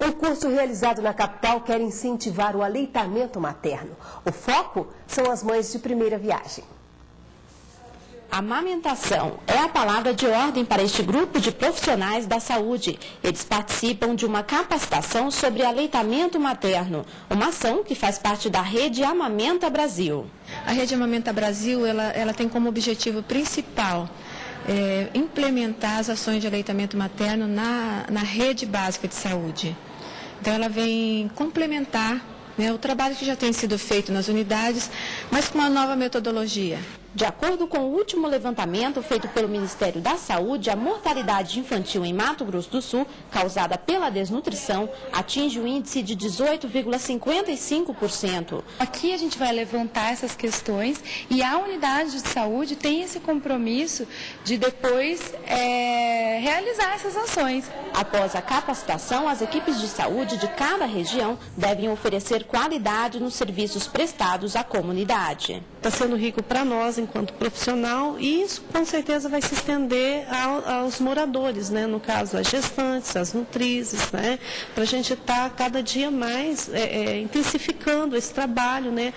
Um curso realizado na capital quer incentivar o aleitamento materno. O foco são as mães de primeira viagem. Amamentação é a palavra de ordem para este grupo de profissionais da saúde. Eles participam de uma capacitação sobre aleitamento materno, uma ação que faz parte da Rede Amamenta Brasil. A Rede Amamenta Brasil ela, ela tem como objetivo principal é, implementar as ações de aleitamento materno na, na rede básica de saúde. Então, ela vem complementar né, o trabalho que já tem sido feito nas unidades, mas com uma nova metodologia. De acordo com o último levantamento feito pelo Ministério da Saúde, a mortalidade infantil em Mato Grosso do Sul, causada pela desnutrição, atinge o um índice de 18,55%. Aqui a gente vai levantar essas questões e a unidade de saúde tem esse compromisso de depois é, realizar essas ações. Após a capacitação, as equipes de saúde de cada região devem oferecer qualidade nos serviços prestados à comunidade. Está sendo rico para nós, enquanto profissional, e isso com certeza vai se estender ao, aos moradores, né? no caso, as gestantes, as nutrizes, né? para a gente estar tá cada dia mais é, é, intensificando esse trabalho. Né?